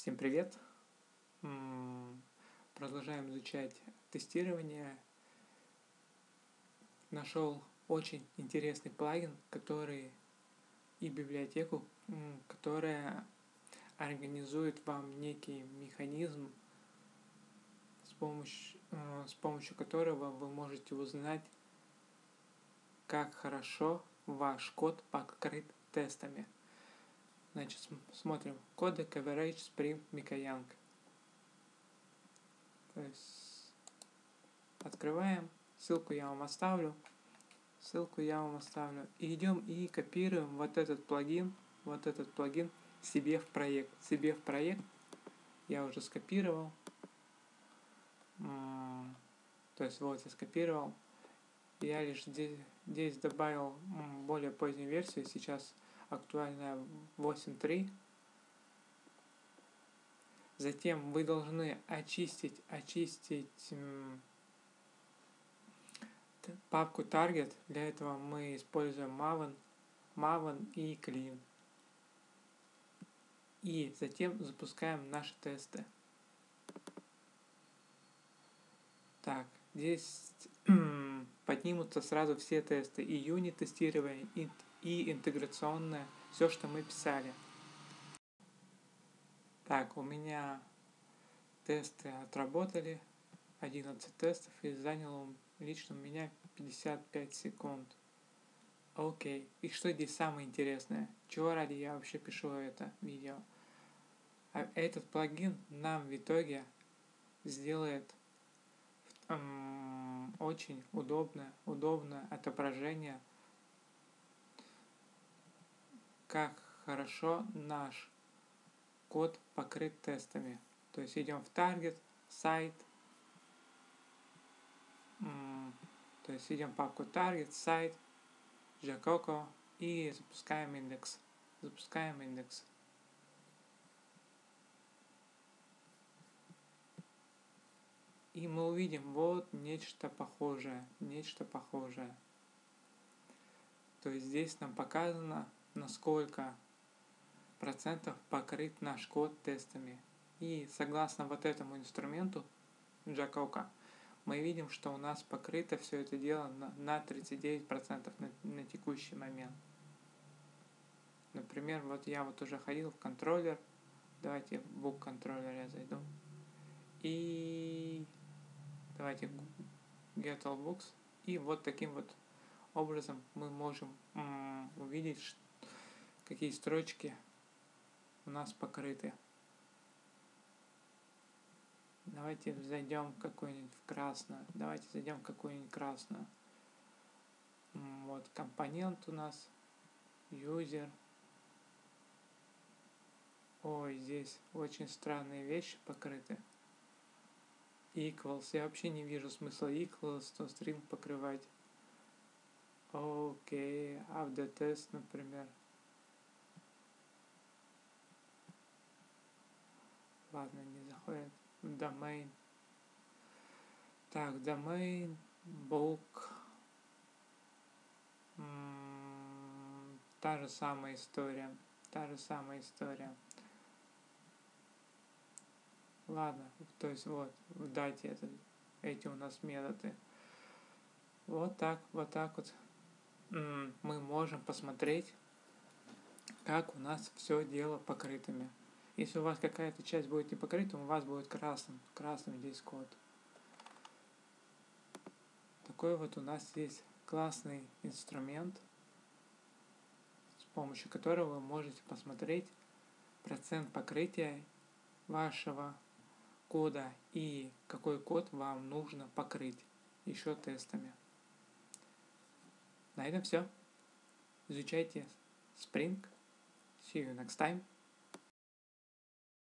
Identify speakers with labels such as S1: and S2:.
S1: Всем привет! Продолжаем изучать тестирование. Нашел очень интересный плагин, который и библиотеку, которая организует вам некий механизм, с помощью, э, с помощью которого вы можете узнать, как хорошо ваш код покрыт тестами. Значит, смотрим. Коды Coverage Spring Mikoyank. То есть открываем. Ссылку я вам оставлю. Ссылку я вам оставлю. И идем и копируем вот этот плагин, вот этот плагин себе в проект. Себе в проект я уже скопировал. То есть вот я скопировал. Я лишь здесь, здесь добавил более позднюю версию. Сейчас актуальная 8.3. Затем вы должны очистить, очистить папку Target. Для этого мы используем Maven, Maven и Clean. И затем запускаем наши тесты. Так, здесь поднимутся сразу все тесты. И юнит тестирования, и и интеграционное, все, что мы писали. Так, у меня тесты отработали, 11 тестов, и занял он лично у меня 55 секунд. Окей, и что здесь самое интересное? Чего ради я вообще пишу это видео? А этот плагин нам в итоге сделает очень удобное, удобное отображение как хорошо наш код покрыт тестами. То есть идем в Target, сайт, то есть идем в папку Target, сайт, Jacoco и запускаем индекс. Запускаем индекс. И мы увидим вот нечто похожее, нечто похожее. То есть здесь нам показано на сколько процентов покрыт наш код тестами. И согласно вот этому инструменту Джакока, мы видим, что у нас покрыто все это дело на, на 39% на, на текущий момент. Например, вот я вот уже ходил в контроллер. Давайте в book контроллер я зайду. И давайте get all books. И вот таким вот образом мы можем увидеть, какие строчки у нас покрыты. Давайте зайдем в какую-нибудь красную. Давайте зайдем в какую-нибудь красную. Вот компонент у нас. User. Ой, здесь очень странные вещи покрыты. Equals. Я вообще не вижу смысла equals, то string покрывать. Окей, okay. а DTest, например. Ладно, не заходит. Domain. Так, domain, book. Та же самая история. Та же самая история. Ладно, то есть вот, в это, эти у нас методы. Вот так, вот так вот мы можем посмотреть, как у нас все дело покрытыми. Если у вас какая-то часть будет не покрыта, у вас будет красным, красным здесь код. Такой вот у нас есть классный инструмент, с помощью которого вы можете посмотреть процент покрытия вашего кода и какой код вам нужно покрыть еще тестами. На этом все. Изучайте Spring. See you next time.